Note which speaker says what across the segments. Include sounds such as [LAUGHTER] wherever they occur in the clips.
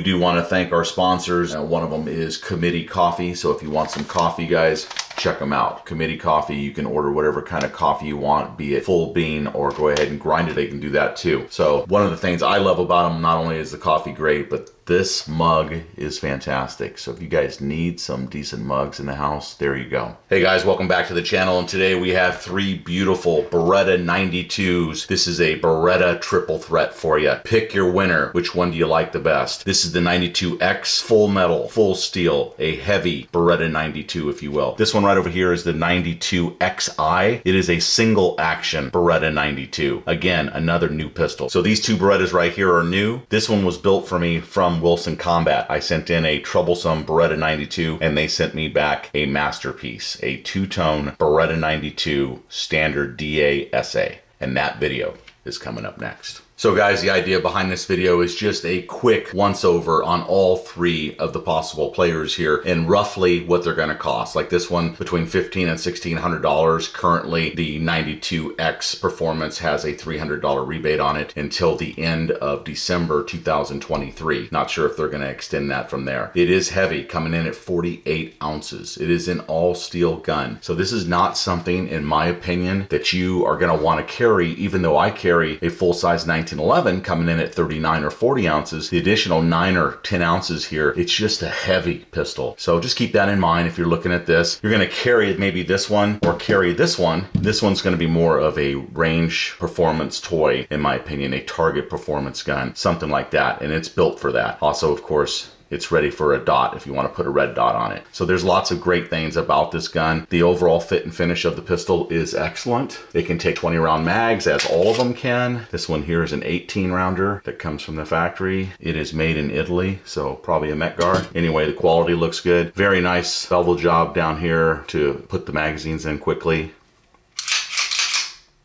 Speaker 1: We do want to thank our sponsors. Uh, one of them is Committee Coffee. So if you want some coffee, guys, check them out. Committee Coffee, you can order whatever kind of coffee you want, be it full bean or go ahead and grind it. They can do that too. So one of the things I love about them, not only is the coffee great, but this mug is fantastic. So if you guys need some decent mugs in the house, there you go. Hey guys, welcome back to the channel. And today we have three beautiful Beretta 92s. This is a Beretta triple threat for you. Pick your winner. Which one do you like the best? This is the 92X full metal, full steel, a heavy Beretta 92, if you will. This one right over here is the 92XI. It is a single action Beretta 92. Again, another new pistol. So these two Berettas right here are new. This one was built for me from Wilson Combat. I sent in a troublesome Beretta 92 and they sent me back a masterpiece, a two-tone Beretta 92 standard DA SA. And that video is coming up next. So guys, the idea behind this video is just a quick once over on all three of the possible players here and roughly what they're gonna cost. Like this one between 15 and $1,600. Currently, the 92X Performance has a $300 rebate on it until the end of December 2023. Not sure if they're gonna extend that from there. It is heavy, coming in at 48 ounces. It is an all steel gun. So this is not something, in my opinion, that you are gonna wanna carry, even though I carry a full-size 19 1911 coming in at 39 or 40 ounces. The additional 9 or 10 ounces here, it's just a heavy pistol. So just keep that in mind if you're looking at this. You're going to carry maybe this one or carry this one. This one's going to be more of a range performance toy, in my opinion, a target performance gun, something like that. And it's built for that. Also, of course, it's ready for a dot if you want to put a red dot on it. So there's lots of great things about this gun. The overall fit and finish of the pistol is excellent. It can take 20 round mags as all of them can. This one here is an 18 rounder that comes from the factory. It is made in Italy, so probably a Mec-Gar. Anyway, the quality looks good. Very nice bevel job down here to put the magazines in quickly.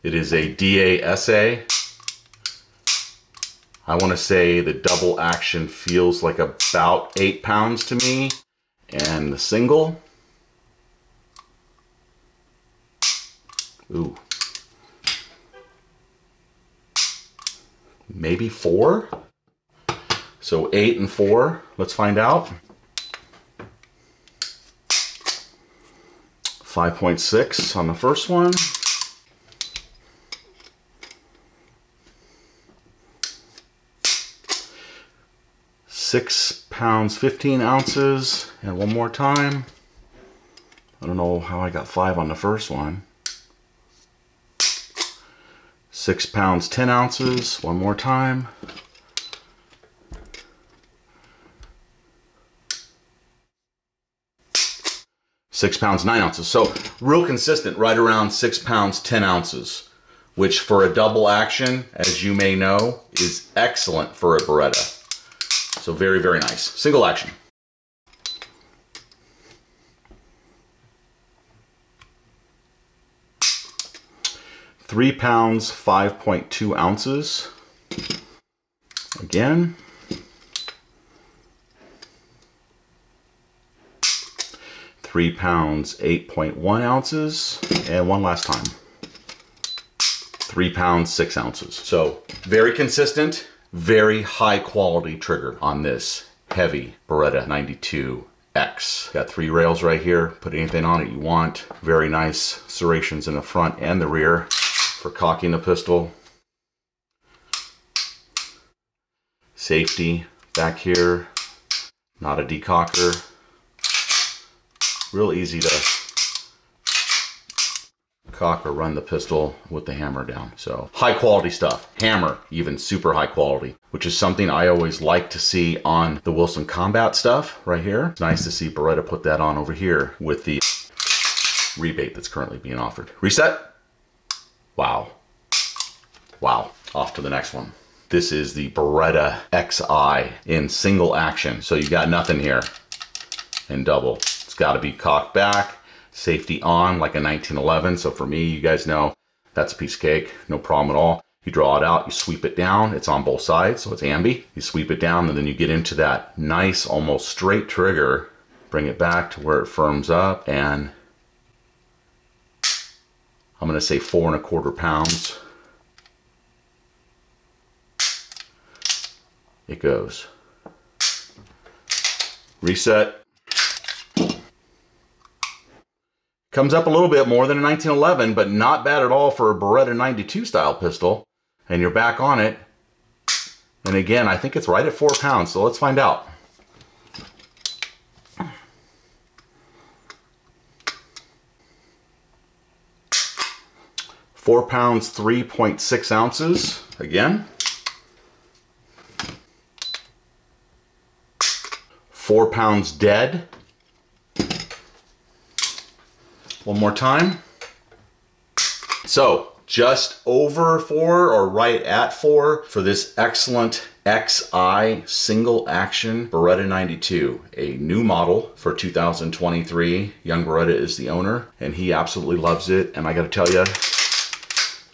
Speaker 1: It is a DASA I want to say the double action feels like about eight pounds to me. And the single, ooh, maybe four. So eight and four, let's find out. 5.6 on the first one. Six pounds, 15 ounces. And one more time. I don't know how I got five on the first one. Six pounds, 10 ounces. One more time. Six pounds, nine ounces. So real consistent, right around six pounds, 10 ounces, which for a double action, as you may know, is excellent for a Beretta. So very, very nice. Single action. Three pounds, 5.2 ounces. Again. Three pounds, 8.1 ounces. And one last time. Three pounds, six ounces. So very consistent very high quality trigger on this heavy Beretta 92X. Got three rails right here. Put anything on it you want. Very nice serrations in the front and the rear for cocking the pistol. Safety back here. Not a decocker. Real easy to cock or run the pistol with the hammer down. So high quality stuff. Hammer, even super high quality, which is something I always like to see on the Wilson Combat stuff right here. It's nice to see Beretta put that on over here with the rebate that's currently being offered. Reset. Wow. Wow. Off to the next one. This is the Beretta XI in single action. So you got nothing here in double. It's got to be cocked back safety on like a 1911. So for me, you guys know that's a piece of cake, no problem at all. You draw it out, you sweep it down, it's on both sides, so it's ambi. You sweep it down and then you get into that nice, almost straight trigger, bring it back to where it firms up and I'm gonna say four and a quarter pounds. It goes. reset. Comes up a little bit more than a 1911, but not bad at all for a Beretta 92 style pistol. And you're back on it. And again, I think it's right at four pounds, so let's find out. Four pounds, 3.6 ounces, again. Four pounds dead. One more time. So just over four or right at four for this excellent XI single action Beretta 92, a new model for 2023. Young Beretta is the owner and he absolutely loves it. And I gotta tell you,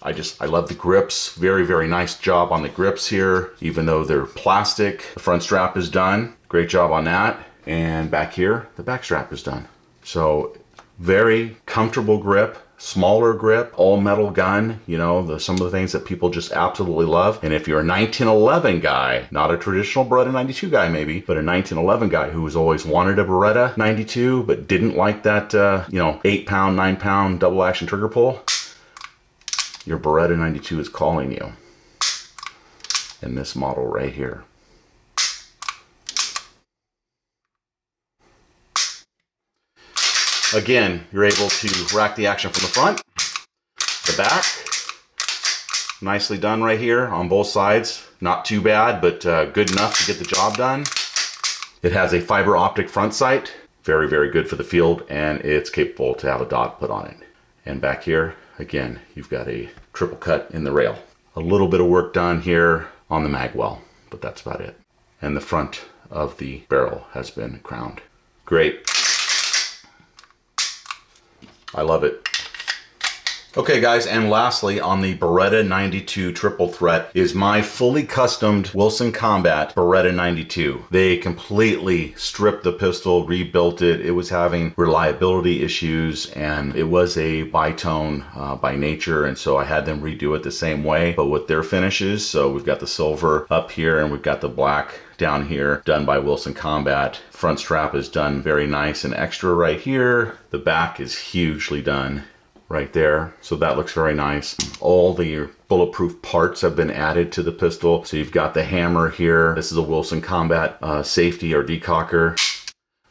Speaker 1: I just, I love the grips. Very, very nice job on the grips here, even though they're plastic. The front strap is done. Great job on that. And back here, the back strap is done. So very comfortable grip, smaller grip, all metal gun, you know, the, some of the things that people just absolutely love. And if you're a 1911 guy, not a traditional Beretta 92 guy maybe, but a 1911 guy who has always wanted a Beretta 92 but didn't like that, uh, you know, 8 pound, 9 pound double action trigger pull, your Beretta 92 is calling you in this model right here. Again, you're able to rack the action from the front, the back. Nicely done right here on both sides. Not too bad, but uh, good enough to get the job done. It has a fiber optic front sight. Very, very good for the field, and it's capable to have a dot put on it. And back here, again, you've got a triple cut in the rail. A little bit of work done here on the mag well, but that's about it. And the front of the barrel has been crowned. Great. I love it. Okay guys, and lastly on the Beretta 92 triple threat is my fully customed Wilson Combat Beretta 92. They completely stripped the pistol, rebuilt it. It was having reliability issues and it was a bitone uh, by nature and so I had them redo it the same way but with their finishes. So we've got the silver up here and we've got the black down here done by Wilson Combat. Front strap is done very nice and extra right here. The back is hugely done right there. So that looks very nice. All the bulletproof parts have been added to the pistol. So you've got the hammer here. This is a Wilson Combat uh, safety or decocker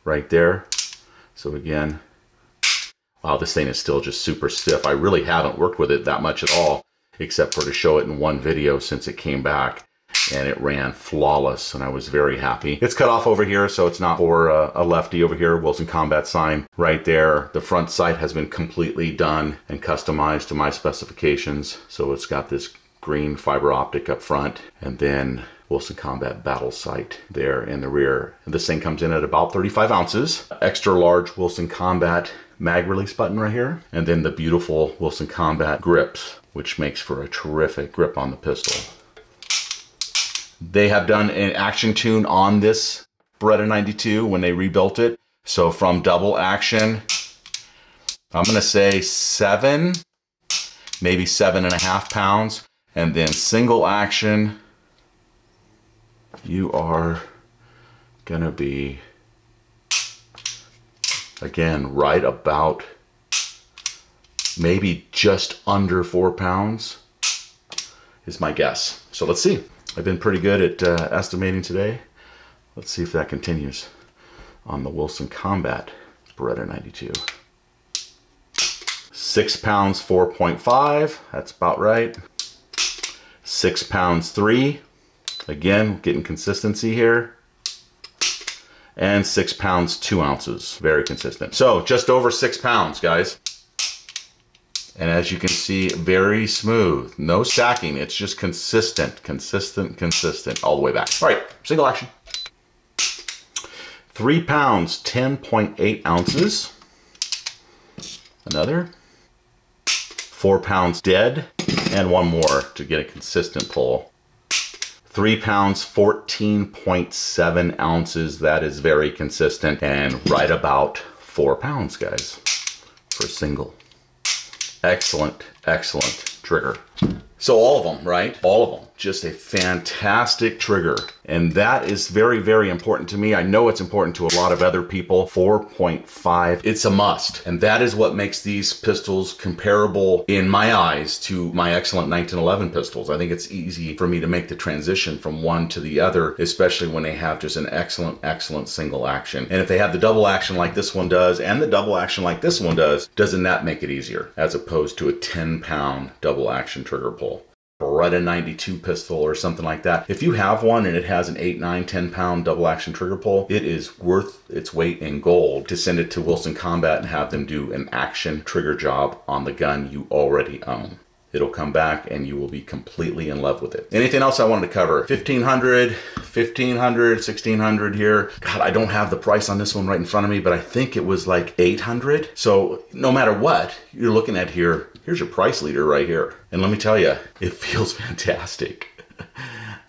Speaker 1: right there. So again, wow, this thing is still just super stiff. I really haven't worked with it that much at all, except for to show it in one video since it came back and it ran flawless and I was very happy. It's cut off over here so it's not for a, a, lefty over here, Wilson Combat sign right there. The front sight has been completely done and customized to my specifications. So it's got this green fiber optic up front and then Wilson Combat battle sight there in the rear. And this thing comes in at about 35 ounces. Extra large Wilson Combat mag release button right here. And then the beautiful Wilson Combat grips, which makes for a terrific grip on the pistol. They have done an action tune on this Beretta 92 when they rebuilt it. So from double action, I'm gonna say seven, maybe seven and a half pounds. And then single action, you are gonna be, again, right about maybe just under four pounds is my guess. So let's see. I've been pretty good at uh, estimating today. Let's see if that continues on the Wilson Combat Beretta 92. Six pounds, 4.5, that's about right. Six pounds, three. Again, getting consistency here. And six pounds, two ounces, very consistent. So just over six pounds, guys. And as you can see, very smooth. No stacking. It's just consistent, consistent, consistent all the way back. All right, single action. Three pounds, 10.8 ounces. Another. Four pounds dead. And one more to get a consistent pull. Three pounds, 14.7 ounces. That is very consistent. And right about four pounds, guys, for single. Excellent, excellent trigger. So all of them, right? All of them. Just a fantastic trigger. And that is very, very important to me. I know it's important to a lot of other people. 4.5, it's a must. And that is what makes these pistols comparable in my eyes to my excellent 1911 pistols. I think it's easy for me to make the transition from one to the other, especially when they have just an excellent, excellent single action. And if they have the double action like this one does and the double action like this one does, doesn't that make it easier as opposed to a 10 pound double action trigger pull? Beretta 92 pistol or something like that. If you have one and it has an 8, 9, 10 pound double action trigger pull, it is worth its weight in gold to send it to Wilson Combat and have them do an action trigger job on the gun you already own. It'll come back and you will be completely in love with it. Anything else I wanted to cover? 1500, 1500, 1600 here. God, I don't have the price on this one right in front of me, but I think it was like 800. So no matter what you're looking at here, here's your price leader right here. And let me tell you, it feels [LAUGHS] fantastic.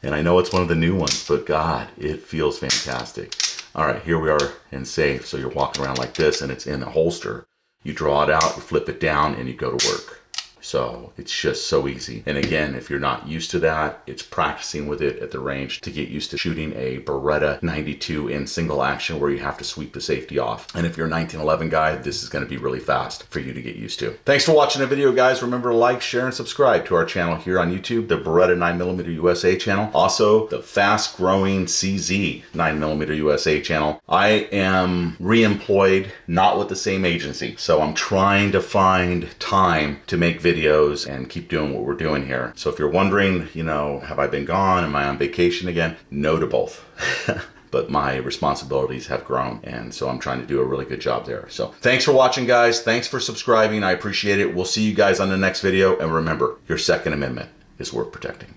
Speaker 1: and I know it's one of the new ones, but God, it feels fantastic. All right, here we are in safe. So you're walking around like this and it's in a holster. You draw it out, you flip it down, and you go to work. So it's just so easy. And again, if you're not used to that, it's practicing with it at the range to get used to shooting a Beretta 92 in single action where you have to sweep the safety off. And if you're a 1911 guy, this is gonna be really fast for you to get used to. Thanks for watching the video, guys. Remember to like, share, and subscribe to our channel here on YouTube, the Beretta 9mm USA channel. Also, the fast growing CZ 9mm USA channel. I am re-employed, not with the same agency. So I'm trying to find time to make videos videos and keep doing what we're doing here. So if you're wondering, you know, have I been gone? Am I on vacation again? No to both. [LAUGHS] but my responsibilities have grown and so I'm trying to do a really good job there. So thanks for watching guys. Thanks for subscribing. I appreciate it. We'll see you guys on the next video and remember, your second amendment is worth protecting.